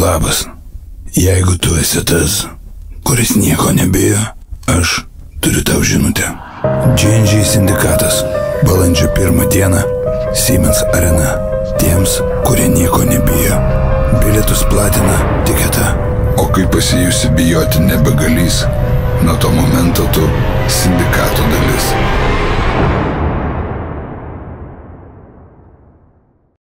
Labas. Jeigu tu esi tas, kuris nieko nebijo, aš turiu tau žinutę. GNG sindikatas. Balandžio pirmą dieną Siemens arena. Tiems, kurie nieko nebijo. Bilietus platina tiketa. O kai pasijusi bijoti nebegalys, nuo to momento tu sindikato dalis.